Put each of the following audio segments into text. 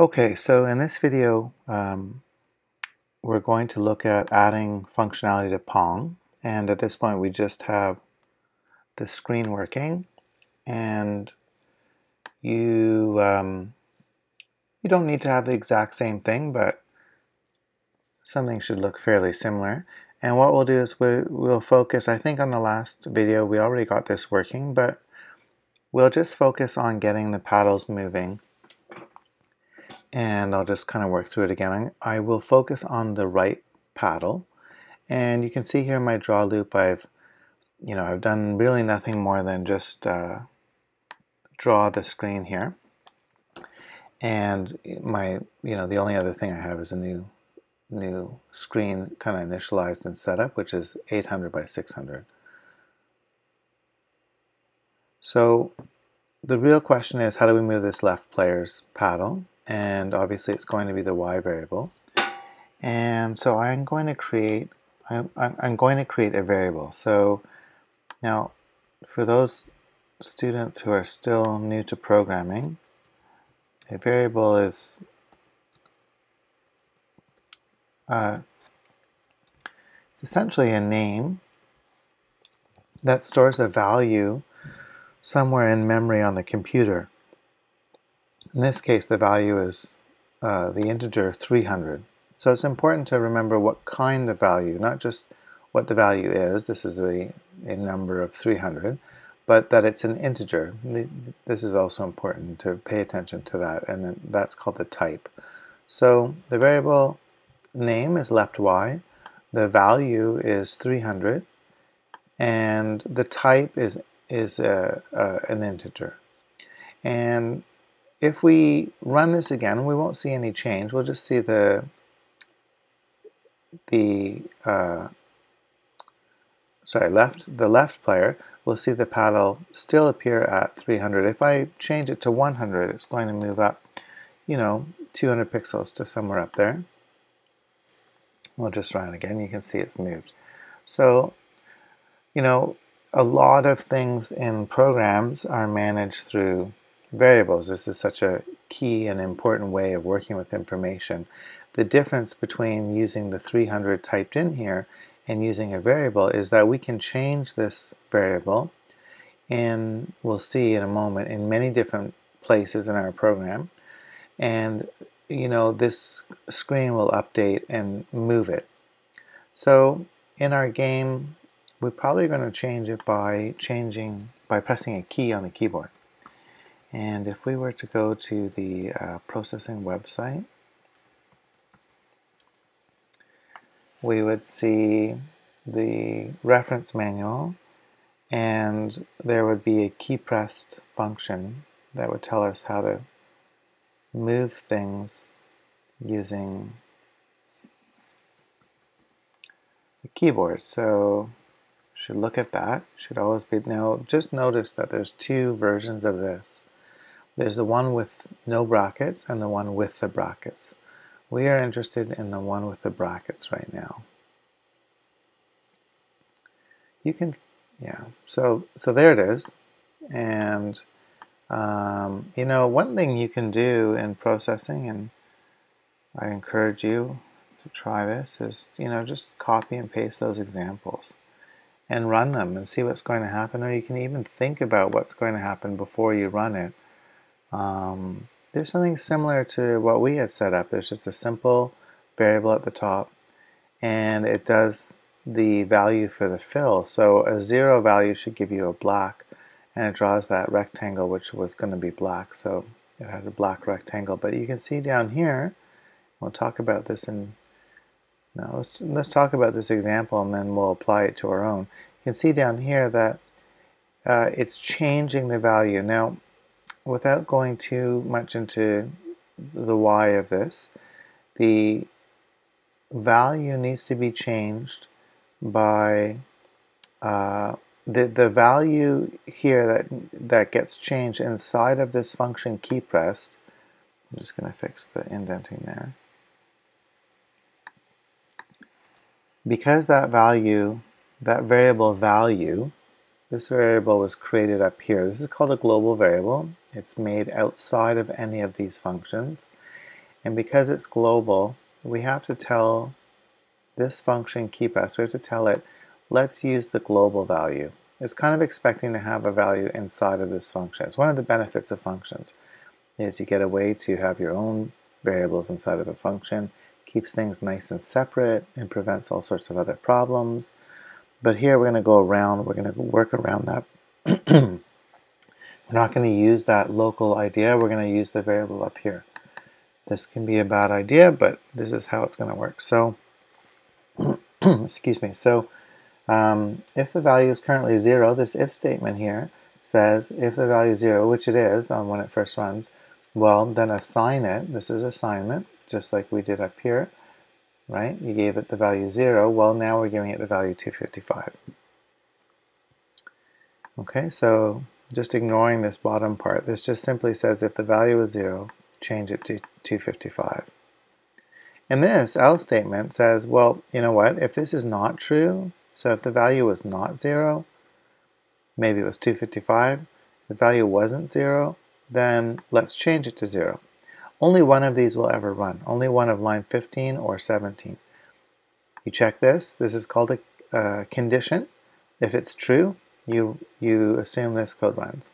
Okay, so in this video, um, we're going to look at adding functionality to Pong. And at this point, we just have the screen working. And you, um, you don't need to have the exact same thing, but something should look fairly similar. And what we'll do is we, we'll focus, I think on the last video, we already got this working, but we'll just focus on getting the paddles moving and I'll just kind of work through it again. I will focus on the right paddle and you can see here in my draw loop I've you know I've done really nothing more than just uh, draw the screen here. And my you know the only other thing I have is a new new screen kind of initialized and set up which is 800 by 600 so the real question is how do we move this left player's paddle and obviously it's going to be the y variable. And so I'm going to create I'm, I'm going to create a variable. So now for those students who are still new to programming, a variable is uh, essentially a name that stores a value somewhere in memory on the computer. In this case, the value is uh, the integer 300. So it's important to remember what kind of value, not just what the value is, this is a, a number of 300, but that it's an integer. This is also important to pay attention to that, and that's called the type. So the variable name is left y, the value is 300, and the type is, is a, a, an integer. And if we run this again, we won't see any change. We'll just see the the uh, sorry left the left player. We'll see the paddle still appear at 300. If I change it to 100, it's going to move up, you know, 200 pixels to somewhere up there. We'll just run it again. You can see it's moved. So, you know, a lot of things in programs are managed through variables. This is such a key and important way of working with information. The difference between using the 300 typed in here and using a variable is that we can change this variable and we'll see in a moment in many different places in our program and you know this screen will update and move it. So in our game we're probably going to change it by changing by pressing a key on the keyboard. And if we were to go to the uh, processing website, we would see the reference manual and there would be a key pressed function that would tell us how to move things using the keyboard. So should look at that. Should always be now just notice that there's two versions of this. There's the one with no brackets and the one with the brackets. We are interested in the one with the brackets right now. You can, yeah, so, so there it is. And, um, you know, one thing you can do in processing, and I encourage you to try this, is, you know, just copy and paste those examples and run them and see what's going to happen, or you can even think about what's going to happen before you run it um, there's something similar to what we had set up. There's just a simple variable at the top and it does the value for the fill. So a zero value should give you a black and it draws that rectangle which was going to be black. So it has a black rectangle. But you can see down here, we'll talk about this in now let's, let's talk about this example and then we'll apply it to our own. You can see down here that uh, it's changing the value. Now without going too much into the why of this, the value needs to be changed by uh, the, the value here that, that gets changed inside of this function key pressed. I'm just going to fix the indenting there. Because that value, that variable value, this variable was created up here. This is called a global variable. It's made outside of any of these functions. And because it's global, we have to tell this function keypress, we have to tell it, let's use the global value. It's kind of expecting to have a value inside of this function. It's one of the benefits of functions, is you get a way to have your own variables inside of a function, keeps things nice and separate, and prevents all sorts of other problems. But here we're going to go around, we're going to work around that. we're not going to use that local idea, we're going to use the variable up here. This can be a bad idea, but this is how it's going to work. So, excuse me. So, um, if the value is currently 0, this if statement here says if the value is 0, which it is on when it first runs, well, then assign it. This is assignment, just like we did up here, right? You gave it the value 0. Well, now we're giving it the value 255. Okay, so just ignoring this bottom part, this just simply says if the value is 0, change it to 255. And this else statement says, well, you know what, if this is not true, so if the value was not 0, maybe it was 255, the value wasn't 0, then let's change it to 0. Only one of these will ever run, only one of line 15 or 17. You check this, this is called a uh, condition. If it's true, you, you assume this code runs.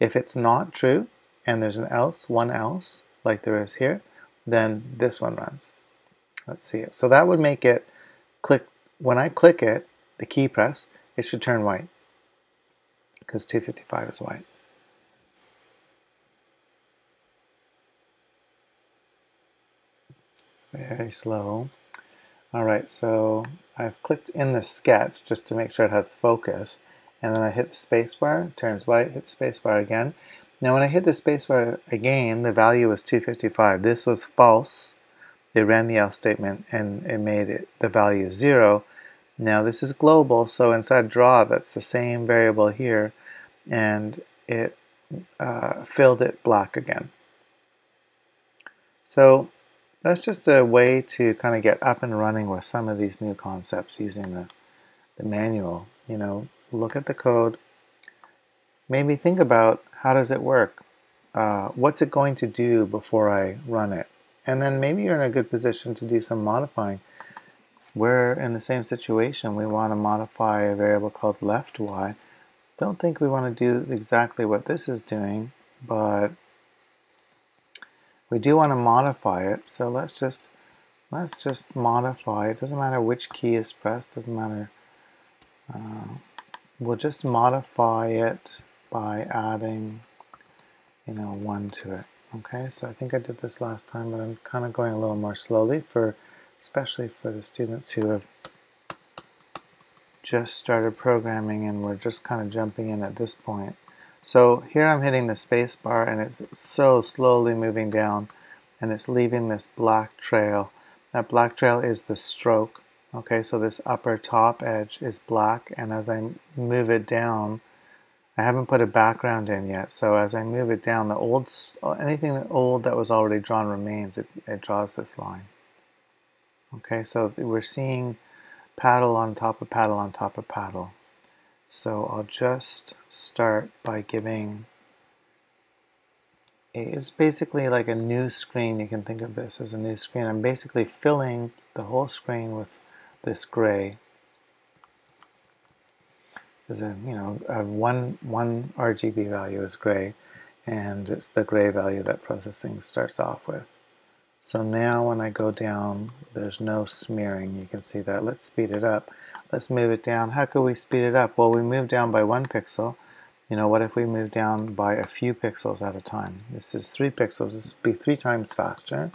If it's not true, and there's an else, one else, like there is here, then this one runs. Let's see it. So that would make it click, when I click it, the key press, it should turn white because 255 is white. Very slow. All right, so I've clicked in the sketch just to make sure it has focus, and then I hit the spacebar, turns white, hit the spacebar again, now when I hit the spacebar again, the value was 255. This was false. It ran the else statement and it made it the value 0. Now this is global, so inside draw, that's the same variable here, and it uh, filled it black again. So that's just a way to kind of get up and running with some of these new concepts using the, the manual. You know, look at the code, maybe think about how does it work? Uh, what's it going to do before I run it? And then maybe you're in a good position to do some modifying. We're in the same situation. We want to modify a variable called left y. Don't think we want to do exactly what this is doing, but we do want to modify it. So let's just let's just modify. It doesn't matter which key is pressed. Doesn't matter. Uh, we'll just modify it by adding, you know, 1 to it. Okay, so I think I did this last time, but I'm kind of going a little more slowly for, especially for the students who have just started programming and we're just kind of jumping in at this point. So here I'm hitting the space bar and it's so slowly moving down and it's leaving this black trail. That black trail is the stroke. Okay, so this upper top edge is black and as I move it down, I haven't put a background in yet, so as I move it down, the old anything old that was already drawn remains. It, it draws this line. Okay, so we're seeing paddle on top of paddle on top of paddle. So I'll just start by giving it's basically like a new screen. You can think of this as a new screen. I'm basically filling the whole screen with this gray is a you know a one one RGB value is gray, and it's the gray value that processing starts off with. So now when I go down, there's no smearing. You can see that. Let's speed it up. Let's move it down. How could we speed it up? Well, we move down by one pixel. You know, what if we move down by a few pixels at a time? This is three pixels. This would be three times faster.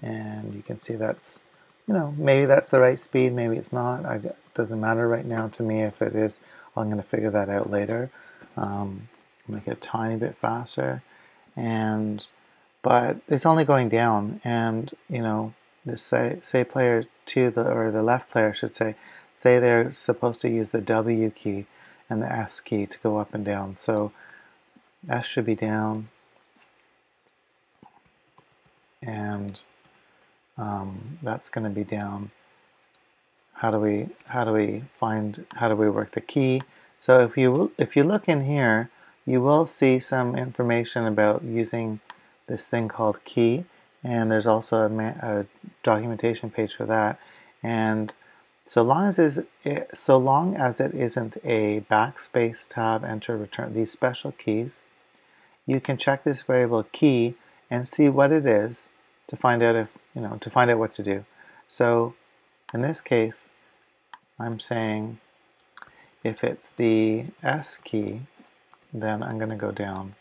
And you can see that's, you know, maybe that's the right speed, maybe it's not. it doesn't matter right now to me if it is I'm going to figure that out later. Um, make it a tiny bit faster, and but it's only going down. And you know, this say say player two, the or the left player should say, say they're supposed to use the W key and the S key to go up and down. So S should be down, and um, that's going to be down how do we how do we find how do we work the key so if you if you look in here you will see some information about using this thing called key and there's also a, a documentation page for that. And so long as it, so long as it isn't a backspace tab enter return these special keys, you can check this variable key and see what it is to find out if you know to find out what to do. So in this case, I'm saying if it's the S key, then I'm going to go down.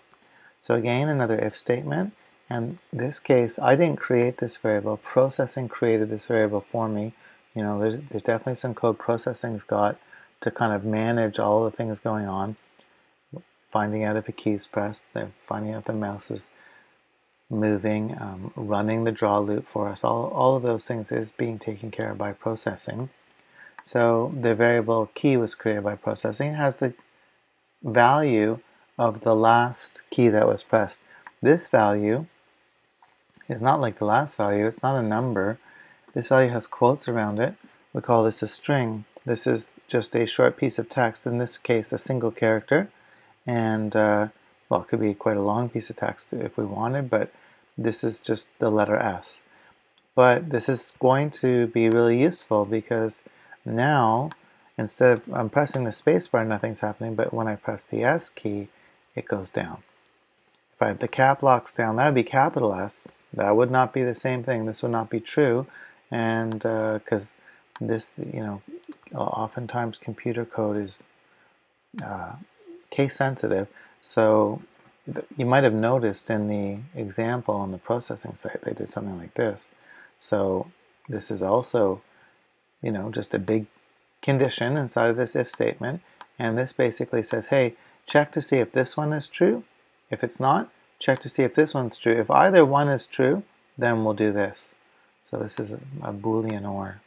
So again, another if statement. And this case, I didn't create this variable. Processing created this variable for me. You know, there's, there's definitely some code processing's got to kind of manage all the things going on. Finding out if a key is pressed, then finding out the mouse is moving, um, running the draw loop for us. All, all of those things is being taken care of by processing. So the variable key was created by processing. It has the value of the last key that was pressed. This value is not like the last value. It's not a number. This value has quotes around it. We call this a string. This is just a short piece of text, in this case a single character. And, uh, well, it could be quite a long piece of text if we wanted, but this is just the letter S. But this is going to be really useful because now, instead of I'm pressing the spacebar, nothing's happening, but when I press the S key, it goes down. If I have the cap locks down, that would be capital S. That would not be the same thing. This would not be true, and because uh, this, you know, oftentimes computer code is uh, case sensitive, so you might have noticed in the example on the processing site they did something like this. So this is also you know, just a big condition inside of this if statement. And this basically says, hey, check to see if this one is true. If it's not, check to see if this one's true. If either one is true, then we'll do this. So this is a, a Boolean OR.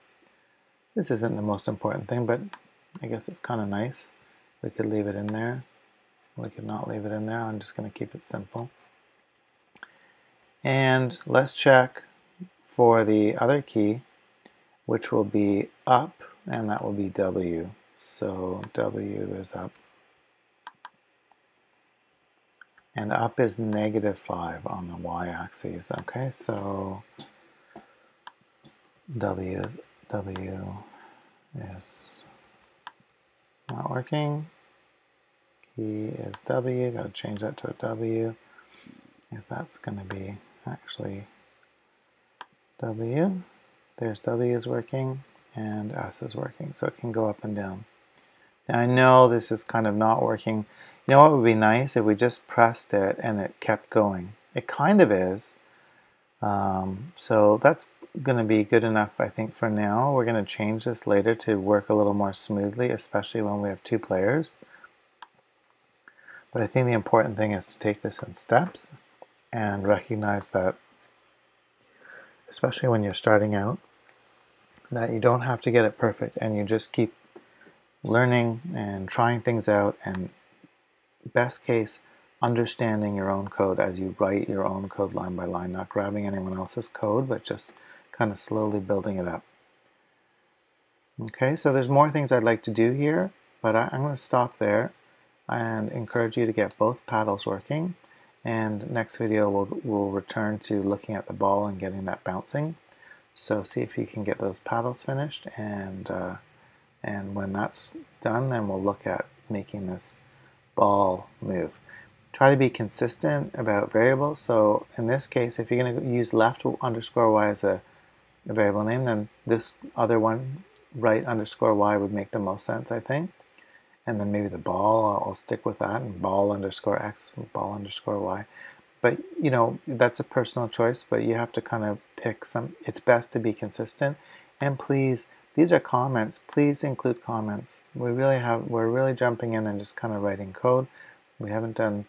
This isn't the most important thing, but I guess it's kind of nice. We could leave it in there. We could not leave it in there. I'm just going to keep it simple. And let's check for the other key which will be up, and that will be W. So W is up. And up is negative 5 on the y-axis. Okay, so W is, W is not working. Key is W, got to change that to a W. If that's going to be actually W. There's W is working and S is working, so it can go up and down. Now I know this is kind of not working. You know what would be nice if we just pressed it and it kept going. It kind of is. Um, so that's going to be good enough, I think, for now. We're going to change this later to work a little more smoothly, especially when we have two players. But I think the important thing is to take this in steps and recognize that, especially when you're starting out, that you don't have to get it perfect and you just keep learning and trying things out and best case understanding your own code as you write your own code line by line not grabbing anyone else's code but just kind of slowly building it up. Okay so there's more things I'd like to do here but I, am going to stop there and encourage you to get both paddles working and next video we'll, we'll return to looking at the ball and getting that bouncing so see if you can get those paddles finished and uh, and when that's done then we'll look at making this ball move. Try to be consistent about variables. So in this case if you're going to use left underscore y as a, a variable name then this other one right underscore y would make the most sense I think. And then maybe the ball, I'll stick with that, and ball underscore x, ball underscore y. But you know, that's a personal choice, but you have to kind of pick some, it's best to be consistent. And please, these are comments, please include comments. We really have, we're really jumping in and just kind of writing code. We haven't done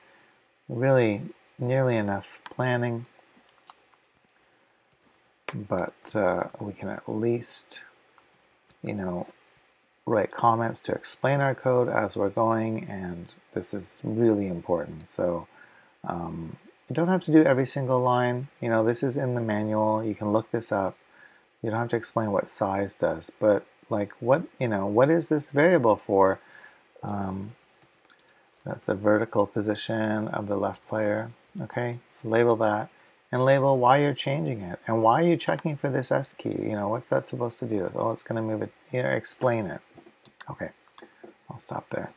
really nearly enough planning, but uh, we can at least, you know, write comments to explain our code as we're going, and this is really important. So um, you don't have to do every single line. You know, this is in the manual. You can look this up. You don't have to explain what size does, but like what, you know, what is this variable for? Um, that's the vertical position of the left player. Okay, label that. and label why you're changing it and why are you checking for this S key. You know, what's that supposed to do? Oh, it's going to move it. You know, explain it. Okay, I'll stop there.